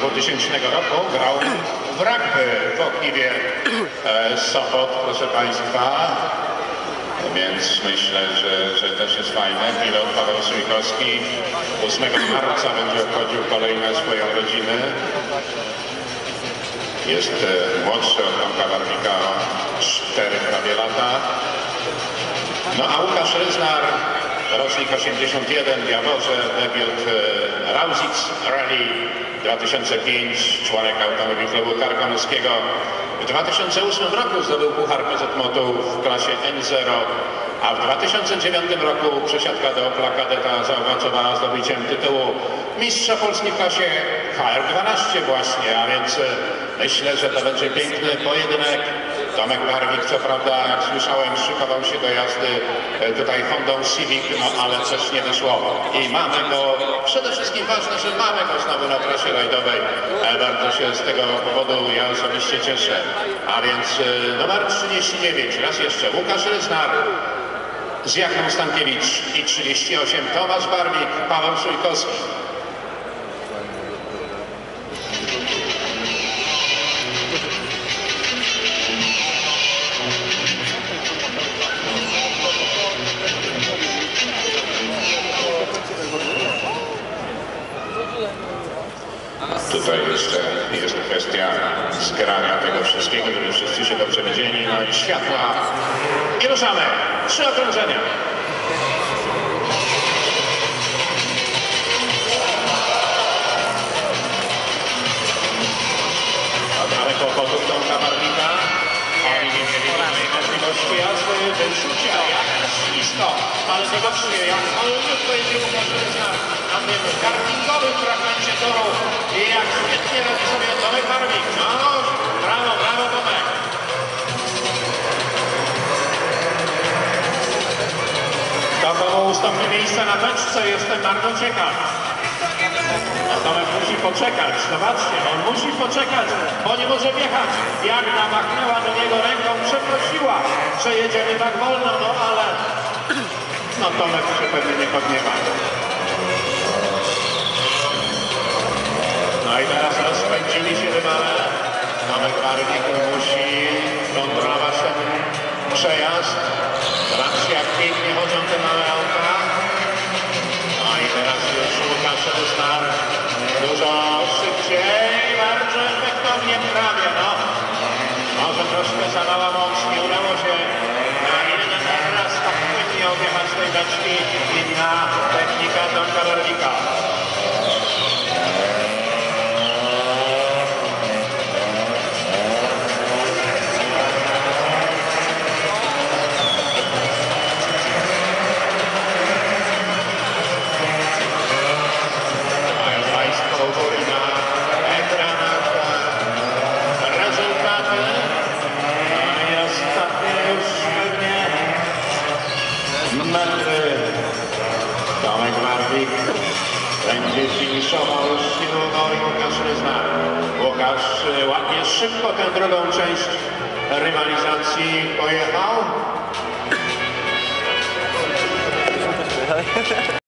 2000 roku grał w rugby w Okliwie e, Sopot, proszę Państwa. Więc myślę, że, że też jest fajne. Pilot Paweł Sujkowski 8 marca będzie obchodził kolejne swoją rodzinę. Jest e, młodszy od Tomka Warwika o 4 prawie lata. No a Łukasz Ryznar, rocznik 81 w debiut e, Rausitz Rally 2005, członek automobil klubu Karkonoskiego. W 2008 roku zdobył Puchar PZ Moto w klasie N0, a w 2009 roku przesiadka do Opla Kadeta zaowocowała zdobyciem tytułu Mistrza Polski w klasie HR12 właśnie, a więc myślę, że to będzie piękny pojedynek. Tomek Barwik, co prawda, jak słyszałem, szykował się do jazdy e, tutaj Hondą Civic, no ale coś nie wyszło. I mamy go, przede wszystkim ważne, że mamy go znowu na trasie rajdowej. E, Bardzo się z tego powodu ja osobiście cieszę. A więc e, numer 39, raz jeszcze Łukasz Ryznar, z Jachną Stankiewicz i 38 Tomasz Barwik, Paweł Szujkowski. Tutaj jeszcze jest kwestia zgrania tego wszystkiego, żeby wszyscy się dobrze widzieli. No i światła. I ruszamy. Trzy okrążenia. Mamy kłopotów Tomka Barwika. Oni nie mieli żadnej możliwości jazdy, wyczucia, jak ślisko, ale zobaczcie, jak pojedzie Łukasz Ryznar na tym kartingowym fragmencie toru i jak świetnie radzi sobie Tomek Barwik. No, brawo, brawo Tomek. To komu ustąpi miejsce na beczce, jestem bardzo ciekaw. Tomek musi poczekać, zobaczcie, on musi poczekać, bo nie może wjechać. Jagna machnęła do niego ręką, przeprosiła, że jedziemy tak wolno, no ale Tomek się pewnie nie podniewa. No i teraz rozpędzili się rywale. Tomek Barwik musi kontrolować ten przejazd. Zobaczcie jak pięknie chodzą te małe auta. No i teraz już Łukasz Ryznar dużo szybciej, bardzo efektownie prawie, no. Może troszkę za mała moc, качки дня. Finiszował już niedługo i Łukasz Ryznar. Łukasz y, ładnie szybko tę drugą część rywalizacji pojechał.